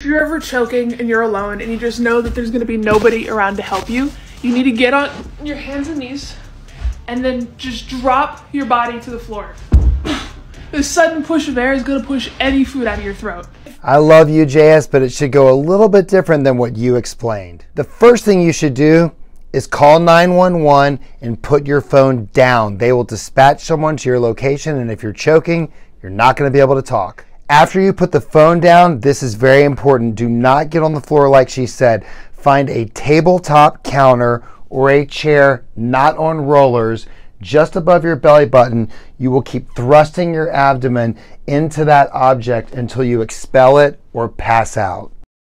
If you're ever choking and you're alone and you just know that there's gonna be nobody around to help you, you need to get on your hands and knees and then just drop your body to the floor. This sudden push of air is gonna push any food out of your throat. I love you, Jayus, but it should go a little bit different than what you explained. The first thing you should do is call 911 and put your phone down. They will dispatch someone to your location, and if you're choking, you're not going to be able to talk. After you put the phone down, this is very important. Do not get on the floor like she said. Find a tabletop counter or a chair not on rollers just above your belly button. You will keep thrusting your abdomen into that object until you expel it or pass out.